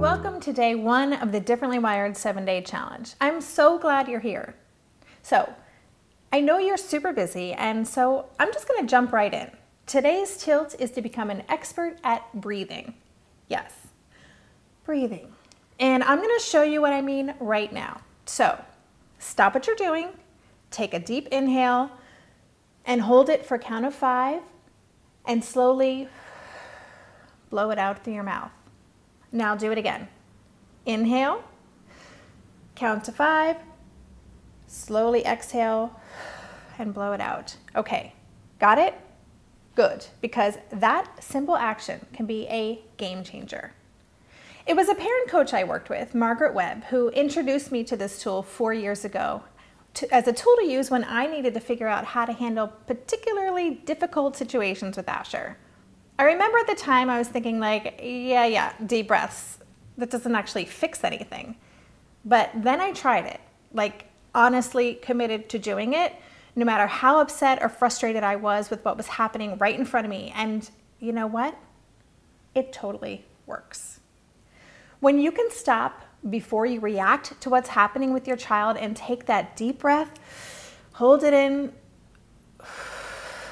Welcome to day one of the Differently Wired seven day challenge. I'm so glad you're here. So, I know you're super busy, and so I'm just going to jump right in. Today's tilt is to become an expert at breathing. Yes, breathing. And I'm going to show you what I mean right now. So, stop what you're doing, take a deep inhale, and hold it for count of five, and slowly blow it out through your mouth. Now do it again. Inhale, count to five, slowly exhale, and blow it out. Okay, got it? Good, because that simple action can be a game changer. It was a parent coach I worked with, Margaret Webb, who introduced me to this tool four years ago to, as a tool to use when I needed to figure out how to handle particularly difficult situations with Asher. I remember at the time I was thinking like, yeah, yeah, deep breaths. That doesn't actually fix anything. But then I tried it, like honestly committed to doing it, no matter how upset or frustrated I was with what was happening right in front of me. And you know what? It totally works. When you can stop before you react to what's happening with your child and take that deep breath, hold it in,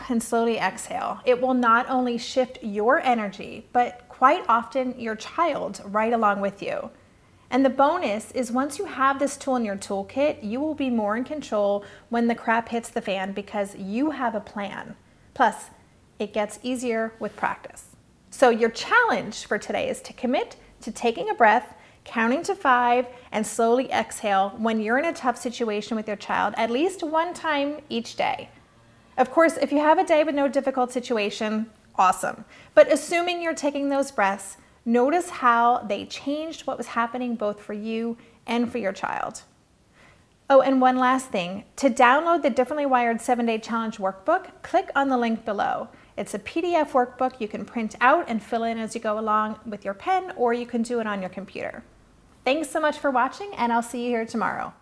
and slowly exhale. It will not only shift your energy, but quite often your child right along with you. And the bonus is once you have this tool in your toolkit, you will be more in control when the crap hits the fan because you have a plan. Plus, it gets easier with practice. So, your challenge for today is to commit to taking a breath, counting to five, and slowly exhale when you're in a tough situation with your child at least one time each day. Of course, if you have a day with no difficult situation, awesome. But assuming you're taking those breaths, notice how they changed what was happening both for you and for your child. Oh, and one last thing. To download the Differently Wired 7-Day Challenge workbook, click on the link below. It's a PDF workbook you can print out and fill in as you go along with your pen, or you can do it on your computer. Thanks so much for watching, and I'll see you here tomorrow.